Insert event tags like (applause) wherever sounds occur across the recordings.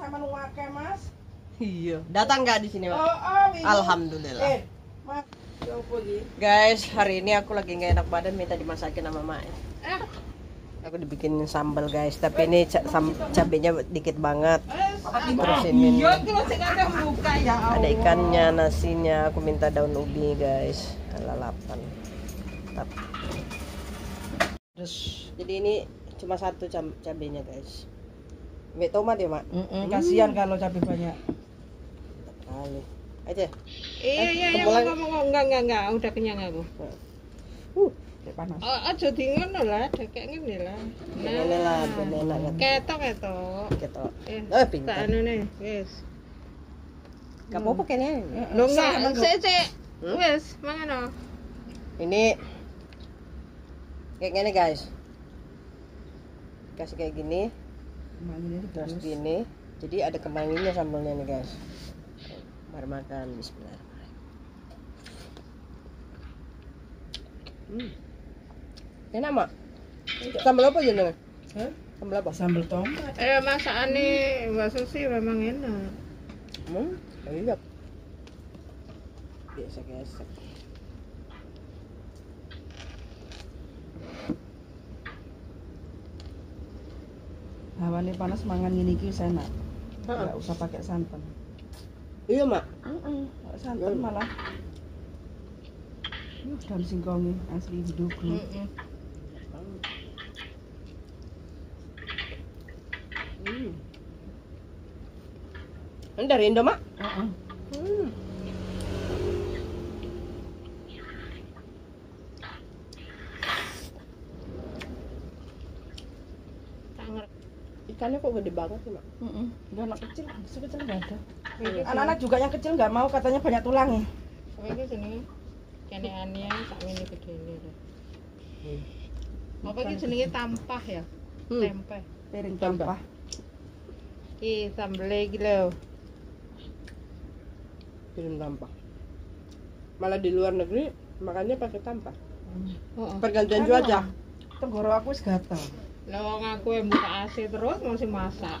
sama nuwake mas. Iya. Datang nggak di sini, Oh, Mak? oh, ini. Alhamdulillah. Eh, mas. Ya? Guys, hari ini aku lagi nggak enak badan minta dimasakin sama Mak. Aku dibikinin sambal guys, tapi ini ca sam- cabenya dikit banget. Terus ini nih, Yo kira sing ada ya ikannya, nasinya. Aku minta daun ubi guys, lalapan. Terus jadi ini cuma satu cabenya guys. Ambil tomat ya mak? Mm-mm, kasihan kalau cabai banyak. Kali. Aja. Iya iya iya Kebetulan- ngomong enggak enggak enggak udah kenyang aku. Uh, Kayak panas. Oh, aja di ngono lah, kayak ngene lah. ini lah, ini enak kan. Ketok ketok. Gitu. Eh, Oh, tak pintar. anu nih, wis. Gak apa-apa kayaknya. Lo enggak, sik sik. Hmm? Wis, mangan Ini kayak gini guys. Kasih kayak gini, Terus gini. Jadi ada kemanginya sambalnya nih guys. Mari makan, Bismillahirrahmanirrahim. Hmm. Enak mak. Sambal apa jenenge? Hah? Sambal apa? Sambal tomat. Eh, masakane Mbak Susi memang enak. Hmm, iya. Biasa biasa. Hawane panas mangan ngene iki wis enak. Heeh. Enggak usah pakai santan. Iya mak. Heeh, santan Hmm. malah. Yuh, daun singkongi asli hidup. Heeh. Hmm. Ini dari Indo mak? Heeh. Hmm. Tak ngerti. Ikannya kok gede banget sih mak? Heeh. Enggak anak kecil, sekecil enggak ada. Iki Anak-anak juga yang kecil nggak mau katanya banyak tulangnya. iki jenenge kene ania sak mini gedene lho. Apa iki jenenge tampah ya? Hmm. Tempe. Piring tampah. Iki sambel iki lho. Kirim tampah. Malah di luar negeri makannya pakai tampah. Heeh. Pergantian Anu, cuaca. Tenggorok aku wis gatal. Lah wong aku yang buka AC terus masih masak.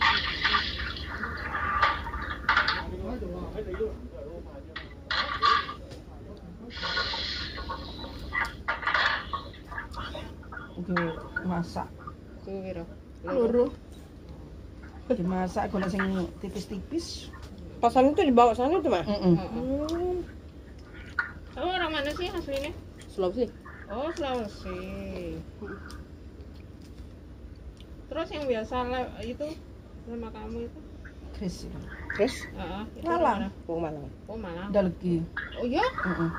Gue masak. Ku kira. Loro. Dimasak golek sing tipis-tipis. Pasan itu dibawa sana tuh mak? Heeh. Kamu orang mana sih aslinya? Sulawesi. Oh, Sulawesi. Terus yang biasa le- itu sama kamu itu? Kris. Terus? Heeh. itu Malang. mana? Wong Malang. Oh, Malang. Dalegi. Oh iya? Heeh.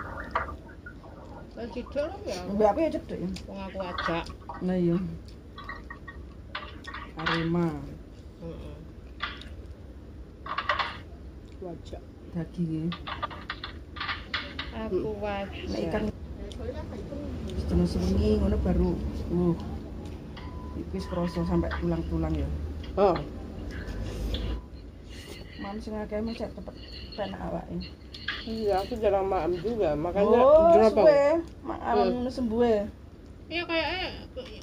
Lah cidol ya. Mbak aku ya cedek ya. Wong aku ajak. Nah iya. Arema, Heeh. Aku wajak. Nek ikan setengah sewengi ngono baru uh tipis kroso sampai tulang-tulang ya. Oh. Mam sing akeh cek cepet penak awake. Iya, aku jarang maam juga. Makanya Oh, kenapa? suwe. Mak Hmm. sembuh. Iya kayaknya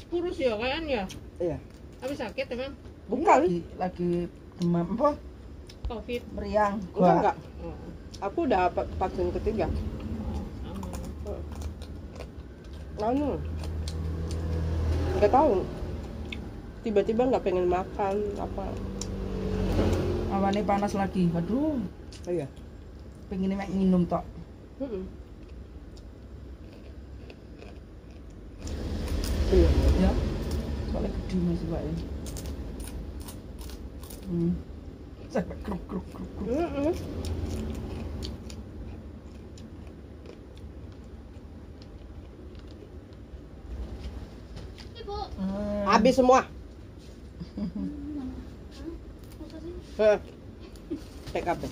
kurus ya kayaknya ya. Iya. Habis sakit emang Bukan. Lagi, lagi demam apa? Covid. Meriang. Enggak, enggak. Aku udah vaksin ketiga. Anu. Enggak tahu. Tiba-tiba nggak pengen makan apa. Awane panas lagi. Aduh, Oh iya. pengen minum tok. Mm-mm. Iya. Ya. Soalnya gede Mas Pak ya. Hmm. Sampai kruk kruk kruk kruk. Mm-mm. Hmm. Habis semua. Heh. TKP.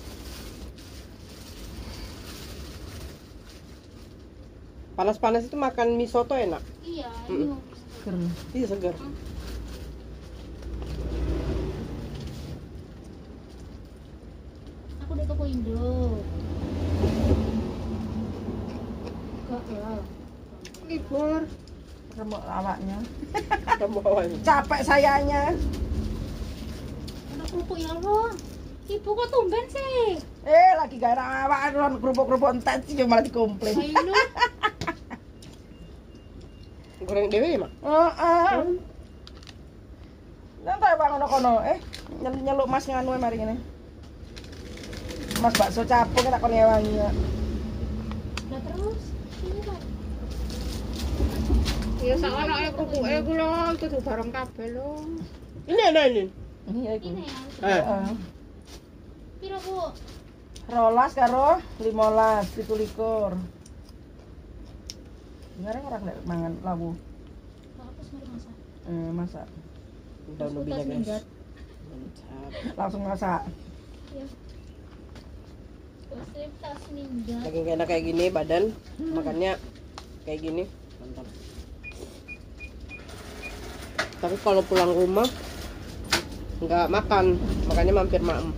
Panas-panas itu makan mie soto enak. Iya, Mm-mm. Ker. Iya segar. aku udah toko Indo. Enggak lah. Libur. Remuk awaknya. Kamu awalnya. Capek sayanya. Kerupuk ya Allah. Ibu kok tumben sih? Eh, lagi gak enak awak ron kerupuk-kerupuk entek sih malah dikomplain. Ayo. (laughs) Goreng dewe ya, Mak? Heeh. Nanti bang ono kono, eh nyel- nyeluk mas nganu mari ngene. Mas bakso capung tak kono wangi. ya. Lah terus. Ini. Ya sak anake krupuke ku lho kudu bareng kabeh lho. Ini ada ini. Iya iku. Ini ya. Eh. Piro bu? Rolas karo 15, 17. Sekarang orang nek mangan masak. Eh, masak. Ubinya, kulkas guys. Langsung masak. Ya. Saking gak enak kayak gini badan, makannya kayak gini. Mantap. Tapi kalau pulang rumah nggak makan, makanya mampir maem.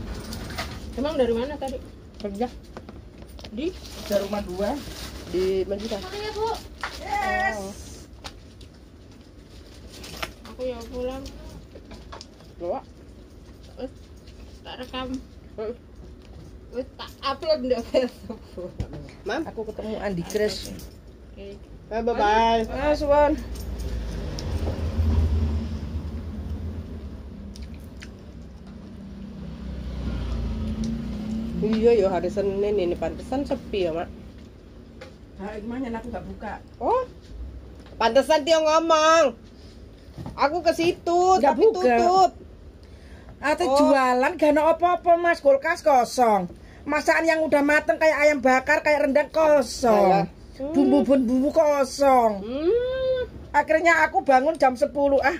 Emang dari mana tadi? Kerja Di Dari rumah dua. di. Makanya ya bu. Yes. aku ya pulang Bawa. wis tak rekam Hmm. wis tak upload di Facebook. Mam. Aku ketemu Andi Kres. Oke. Bye bye. Ah, Suwon. Iya yo hari Senin ini pantesan sepi ya mak. Nah, gimana aku nggak buka. Oh, pantesan dia ngomong. Aku ke situ tapi buka. tutup. Ate Oh. jualan gak ada apa-apa mas, kulkas kosong. Masakan yang udah mateng kayak ayam bakar, kayak rendang kosong. Bumbu-bumbu kosong. Hmm. Akhirnya aku bangun jam 10 ah.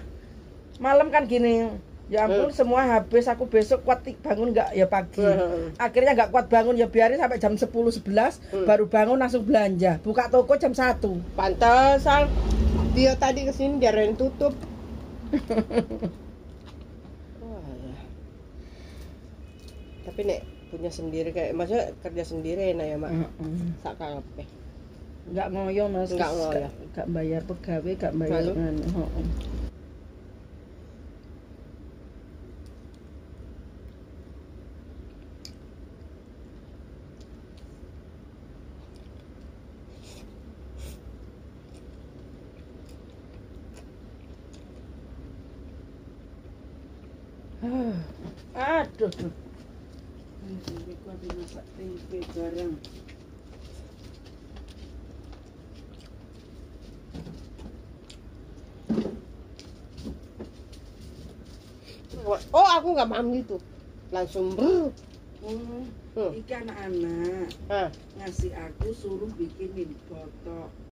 Malam kan gini. Ya ampun, semua habis. Aku besok kuat bangun nggak ya pagi. Hmm. Akhirnya nggak kuat bangun ya biarin sampai jam 10 11 Hmm. baru bangun langsung belanja. Buka toko jam 1. Pantesan dia tadi ke sini dia yang tutup. Wah, (laughs) ya. Tapi nek punya sendiri kayak maksudnya kerja sendiri enak ya mak. Sak kabeh. Nggak ngoyo mas. Nggak ngoyo. Nggak- Nggak bayar pegawai, nggak bayar. Aduh. tuh. Tempe. Oh aku nggak paham gitu. Langsung brr. Oh, Hmm. iki anak-anak Ah, ngasih aku suruh bikinin foto